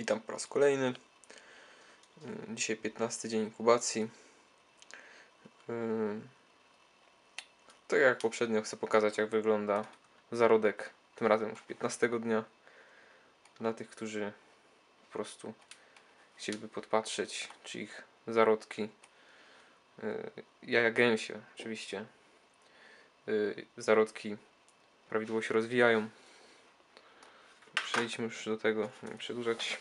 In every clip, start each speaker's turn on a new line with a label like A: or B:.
A: Witam po raz kolejny. Y, Dzisiaj 15 dzień inkubacji. Y, Tak jak poprzednio chcę pokazać jak wygląda zarodek, tym razem już 15 dnia. Dla tych, którzy po prostu chcieliby podpatrzeć, czy ich zarodki, y, jaja gęsie oczywiście, zarodki prawidłowo się rozwijają. Przejdźmy już do tego, nie przedłużać.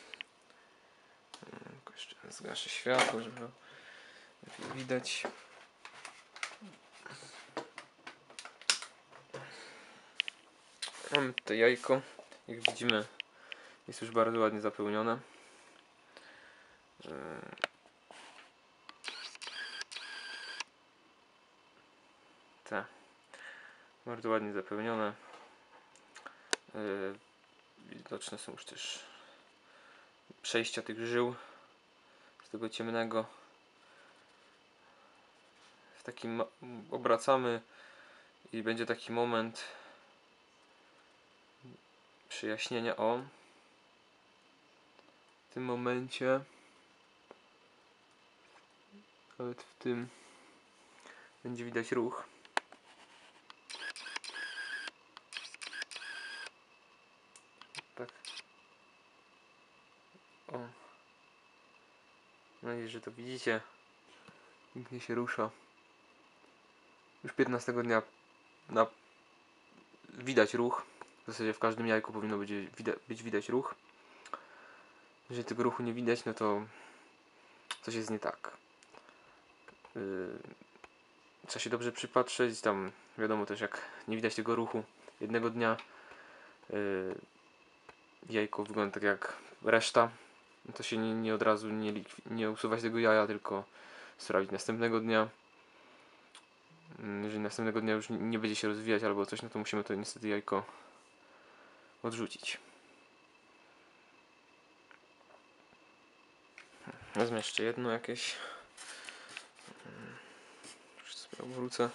A: Zgaszę światło, żeby lepiej widać. Mamy tutaj jajko. Jak widzimy, jest już bardzo ładnie zapełnione. Yy. Te. Bardzo ładnie zapełnione. Yy, widoczne są już też przejścia tych żył z tego ciemnego. W takim obracamy i będzie taki moment przyjaśnienia o w tym momencie nawet w tym będzie widać ruch. Tak. O. Mam nadzieję, że to widzicie. Pięknie się rusza. Już 15 dnia na... widać ruch. W zasadzie w każdym jajku powinno być, wida być widać ruch. Jeżeli tego ruchu nie widać, no to coś jest nie tak. Yy... Trzeba się dobrze przypatrzeć. Tam wiadomo też, jak nie widać tego ruchu jednego dnia, yy... jajko wygląda tak jak reszta to się nie, nie od razu nie, nie usuwać tego jaja, tylko sprawdzić następnego dnia. Mm, Jeżeli następnego dnia już nie, będzie się rozwijać albo coś, no to musimy to niestety jajko odrzucić. Wezmę jeszcze jedno jakieś. Mm, Już sobie wrócę.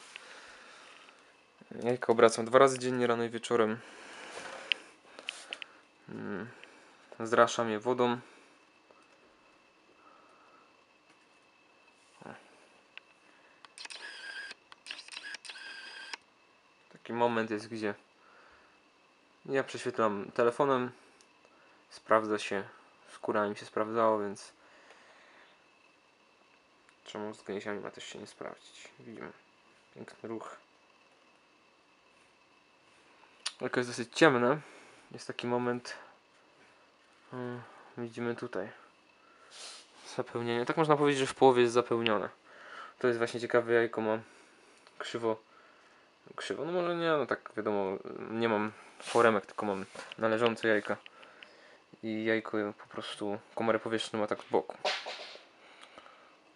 A: Jajka obracam dwa razy dziennie, rano i wieczorem. Mm, Zraszam je wodą. Moment jest, gdzie ja prześwietlam telefonem, sprawdza się, skóra mi się sprawdzało, więc czemu z gęsiami ma też się nie sprawdzić. Widzimy piękny ruch. Tylko jest dosyć ciemne. Jest taki moment, mm, widzimy tutaj zapełnienie. Tak można powiedzieć, że w połowie jest zapełnione. To jest właśnie ciekawe jajko ma krzywo krzywo. No może nie, no tak wiadomo, nie mam foremek, tylko mam należące jajka. I jajko po prostu komorę powietrzną ma tak z boku.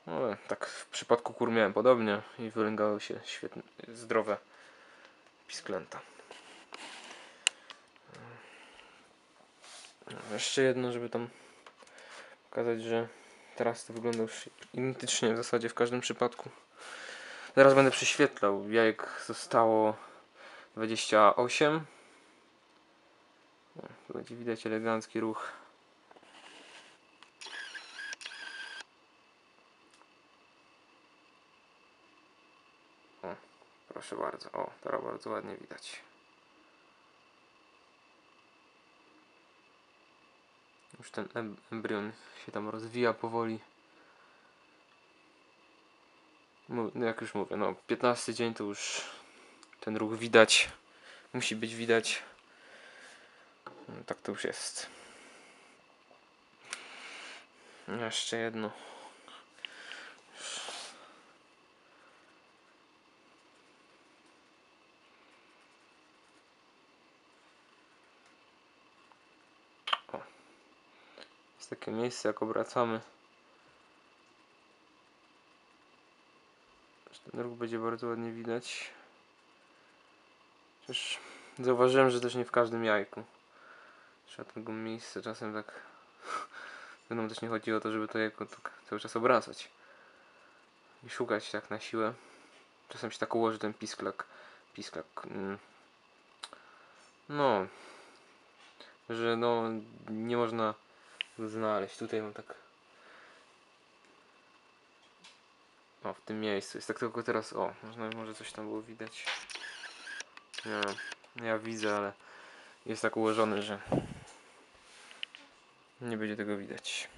A: No, tak w przypadku kur miałem podobnie i wylęgały się świetne, zdrowe pisklęta. No, jeszcze jedno, żeby tam pokazać, że teraz to wygląda już identycznie w zasadzie w każdym przypadku. Teraz będę prześwietlał. Jajek zostało 28. O, tu będzie widać elegancki ruch. O, proszę bardzo. O, teraz bardzo ładnie widać. Już ten em- embrion się tam rozwija powoli. No jak już mówię, no 15 dzień to już ten ruch widać. Musi być widać. No, tak to już jest. Jeszcze jedno. O. Jest takie miejsce, jak obracamy. Ten ruch będzie bardzo ładnie widać. Chociaż zauważyłem, że też nie w każdym jajku. Trzeba tego miejsca czasem tak. Wiadomo, też nie chodzi o to, żeby to jajko tak cały czas obracać. I szukać tak na siłę. Czasem się tak ułoży ten pisklak. Pisklak. Mm, no. Że no nie można znaleźć. Tutaj mam tak. O, w tym miejscu. Jest tak tylko teraz. O, można może coś tam było widać. Nie, ja widzę, ale jest tak ułożony, że nie będzie tego widać.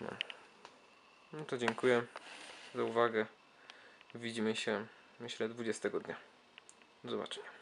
A: No, no to dziękuję za uwagę. Widzimy się, myślę, 20 dnia. Do zobaczenia.